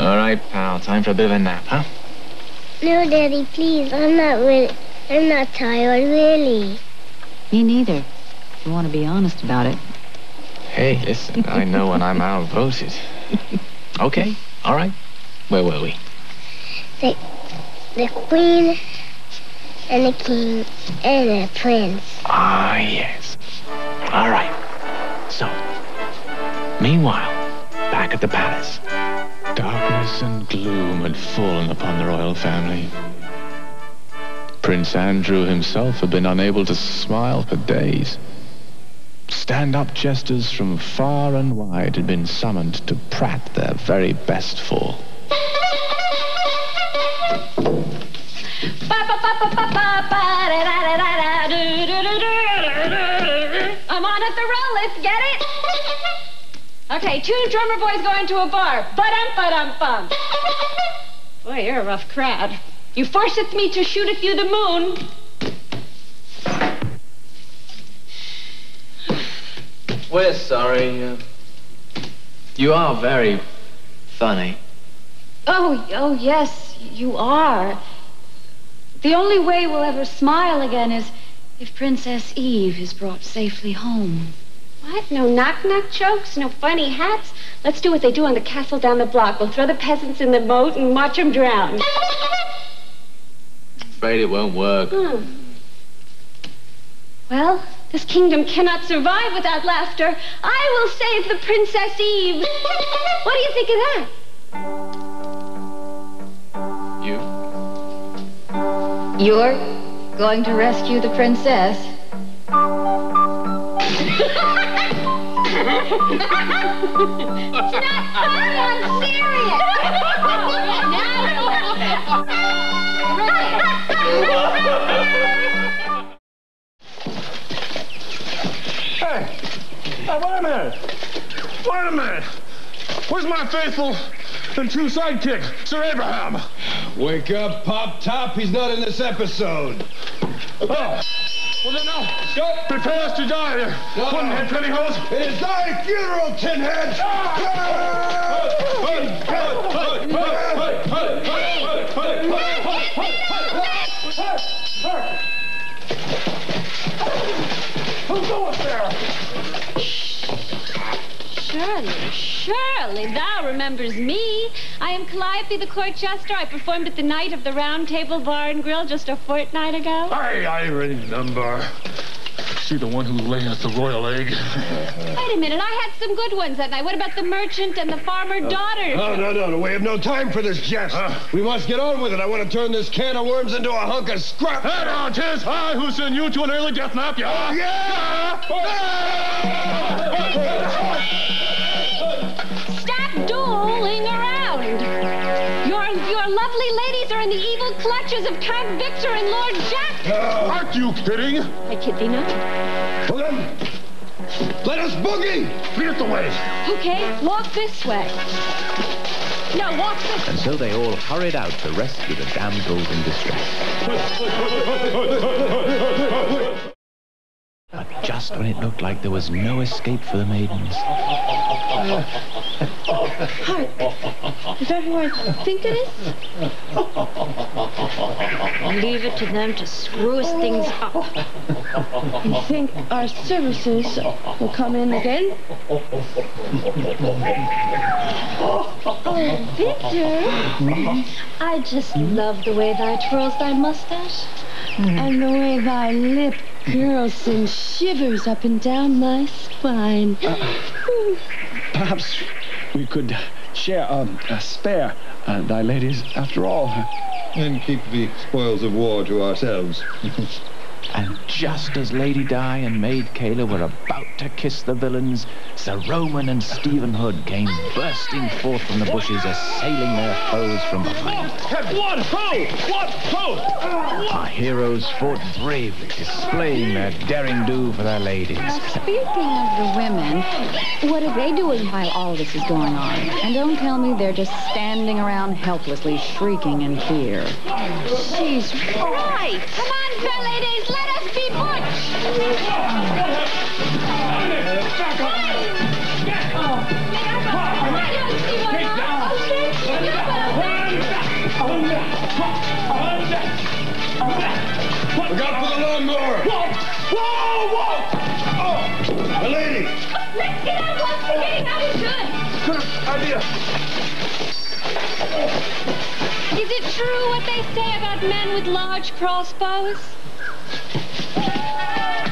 All right, pal. Time for a bit of a nap, huh? No, Daddy, please. I'm not really. I'm not tired, really. Me neither. If you want to be honest about it. Hey, listen, I know when I'm outvoted. Okay, all right. Where were we? The, the queen and the king and the prince. Ah, yes. All right. So, meanwhile, back at the palace, darkness and gloom had fallen upon the royal family. Prince Andrew himself had been unable to smile for days. Stand-up jesters from far and wide had been summoned to prat their very best fall. I'm on at the roll. Let's get it. Okay, two drummer boys going to a bar. Ba-dum, ba-dum, bum. Boy, you're a rough crowd. You forceth me to shoot at you the moon. We're sorry. Uh, you are very funny. Oh, oh, yes, you are. The only way we'll ever smile again is if Princess Eve is brought safely home. What? No knock-knock jokes? No funny hats? Let's do what they do on the castle down the block. We'll throw the peasants in the moat and watch them drown. Afraid it won't work. Hmm. Well, this kingdom cannot survive without laughter. I will save the Princess Eve. What do you think of that? You? You're going to rescue the princess. I'm serious. Hey! Hey, wait a minute! Wait a minute! Where's my faithful and true sidekick, Sir Abraham? Wake up, Pop Top. He's not in this episode. Oh! Well, then now, Go. prepare us to die there. No. Puddinhead Pennyhose. It is thy funeral, Tinhead! Who's going there? Surely, surely thou remembers me. I am Calliope the court jester. I performed at the night of the Round Table Bar and Grill just a fortnight ago. I, I remember. She the one who layeth the royal egg. Wait a minute, I had some good ones that night. What about the merchant and the farmer uh, daughter? No, no, no, no. We have no time for this jest. Uh. we must get on with it. I want to turn this can of worms into a hunk of scrap. Head on, tis I who send you to an early death nap, yeah? Yeah! Stop in the evil clutches of Count Victor and Lord Jack. Uh, aren't you kidding? I kid thee not. Well, then, let us boogie! Clear the way. Okay, walk this way. No, walk this And so they all hurried out to rescue the damsels in distress. But just when it looked like there was no escape for the maidens, Is that who I think it is? Leave it to them to screw us things up. You think our services will come in again? Oh, Victor. I just love the way thou twirls thy mustache. And the way thy lip curls and shivers up and down my spine. Uh, perhaps we could share um, a spare uh, thy ladies after all. And keep the spoils of war to ourselves. and just as Lady Di and Maid Kayla were about to kiss the villains, Sir Roman and Stephen Hood came bursting forth from the bushes, assailing their foes from behind. What ho! What ho! Our heroes fought bravely, displaying their daring do for their ladies. Speaking of the women, what are they doing while all this is going on? And don't tell me they're just standing around helplessly shrieking in fear. She's right. Come on, fair ladies, let us be Butch. Look out for the lawnmower! Whoa! Whoa! Whoa! Oh! A lady! Let's get out once again! That was good! Good idea! Is it true what they say about men with large crossbows? Yeah.